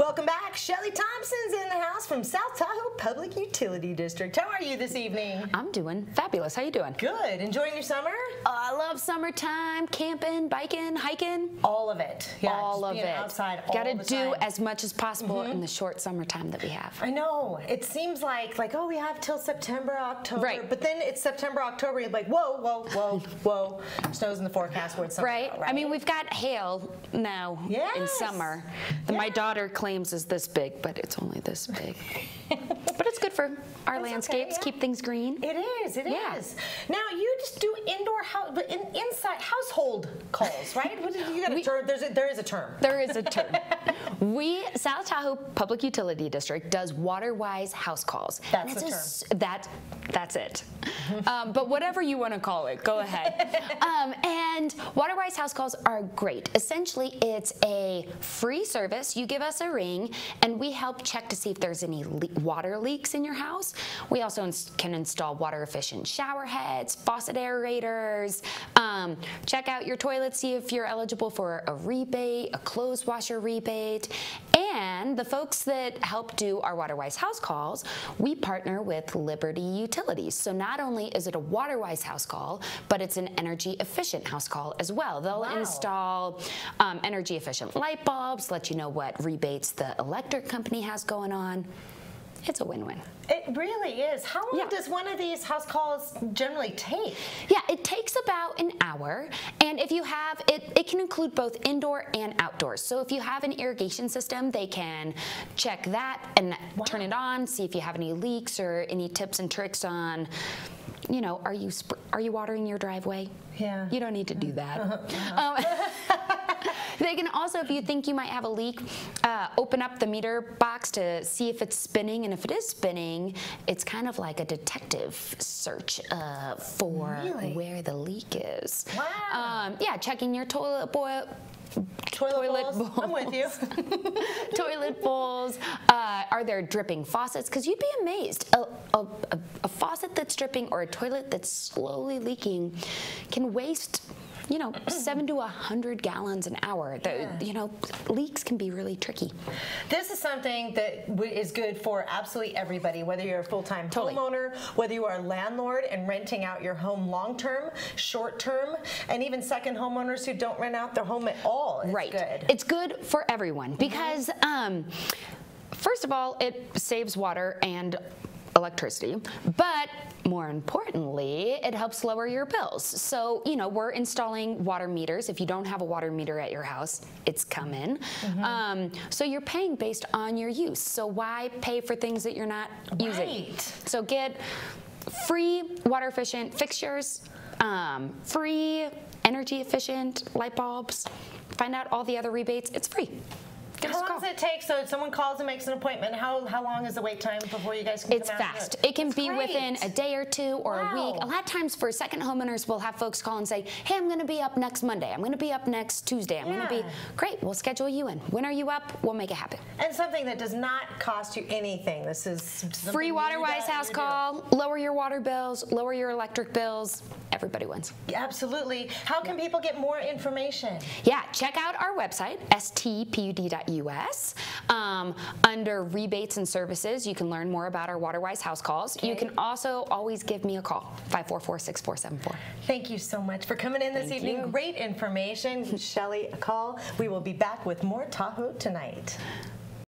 Welcome back. Shelly Thompson's in the house from South Tahoe Public Utility District. How are you this evening? I'm doing fabulous. How are you doing? Good. Enjoying your summer? Uh, I love summertime, camping, biking, hiking. All of it. Yeah, all of it. outside Got to do time. Mm-hmm. as much as possible in the short summertime that we have. I know. It seems like like oh we have till September, October. Right. But then it's September, October. You're like whoa, whoa, whoa, whoa. Snows in the forecast where it's Right? right? I mean, we've got hail now in summer that my daughter claims is this big, but it's only this big. But it's good for our okay, landscapes, yeah. keep things green. It is. It is. Yeah. Now you just do indoor house, but in, inside household calls, right? What you got a We- term? There's a, there is a term. There is a term. we South Tahoe Public Utility District does water-wise house calls. That's the it's a s- That that's it. um, but whatever you want to call it, go ahead. um, and water-wise house calls are great. Essentially, it's a free service. You give us a ring, and we help check to see if there's any water leaks in your house. We also ins- can install water-efficient shower heads, faucet aerators. Um, check out your toilet, see if you're eligible for a rebate, a clothes washer rebate. And the folks that help do our WaterWise house calls, we partner with Liberty Utilities. So not only is it a WaterWise house call, but it's an energy efficient house call as well. They'll Wow. install um, energy efficient light bulbs, let you know what rebates the electric company has going on. It's a win-win. It really is. How long Yeah. does one of these house calls generally take? Yeah, it takes about an hour, and if you have it, it can include both indoor and outdoors. So if you have an irrigation system, they can check that and turn it on, see if you have any leaks or any tips and tricks on, you know, are you sp- are you watering your driveway? Yeah. You don't need to do that. Um, they can also, if you think you might have a leak, uh, open up the meter box to see if it's spinning, and if it is spinning, it's kind of like a detective search uh, for Really? where the leak is. Wow. Um, yeah, checking your toilet boil. Toilet, Toilet bowls? I'm with you. toilet bowls. Uh, are there dripping faucets? Because you'd be amazed. A, a, a, a faucet that's dripping or a toilet that's slowly leaking can waste, you know, seven to a hundred gallons an hour. The, You know, leaks can be really tricky. This is something that w- is good for absolutely everybody, whether you're a full-time Totally. homeowner, whether you are a landlord and renting out your home long-term, short-term, and even second homeowners who don't rent out their home at all. It's right. good. It's good for everyone because, um, first of all, it saves water and electricity, but more importantly, it helps lower your bills. So, you know, we're installing water meters. If you don't have a water meter at your house, it's coming. Mm-hmm. Um, so you're paying based on your use. So why pay for things that you're not using? So get free water efficient fixtures, um, free energy efficient light bulbs. Find out all the other rebates. It's free. How long call. does it take? So if someone calls and makes an appointment, how, how long is the wait time before you guys can It's come out and do fast. it? It can That's be great. within a day or two or a week. A lot of times for second homeowners, we'll have folks call and say, hey, I'm going to be up next Monday. I'm going to be up next Tuesday. I'm going to be, great, we'll schedule you in. When are you up? We'll make it happen. And something that does not cost you anything. This is Free water wise house call, lower your water bills, lower your electric bills. Everybody wins. Absolutely. How can people get more information? Yeah, check out our website, stpud.us. Um, under rebates and services, you can learn more about our WaterWise house calls. You can also always give me a call, 544 6474. Thank you so much for coming in this Thank evening. you. Great information. Shelly, a call. We will be back with more Tahoe tonight.